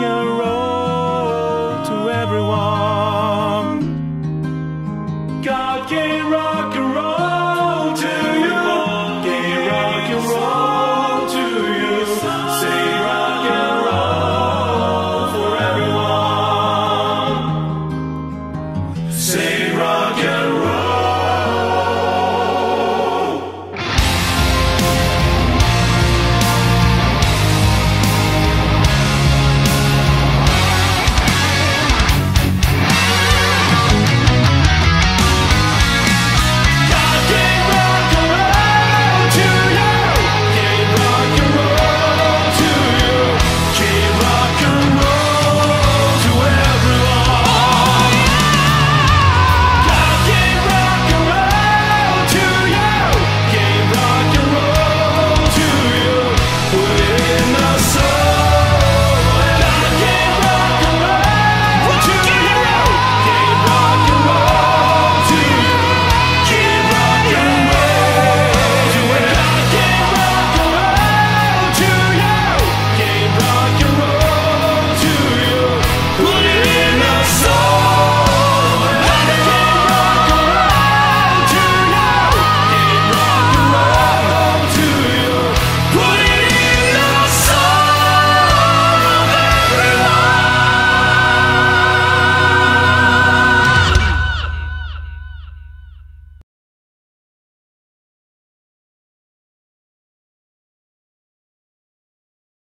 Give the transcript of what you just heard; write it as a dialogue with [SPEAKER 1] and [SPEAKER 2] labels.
[SPEAKER 1] to you.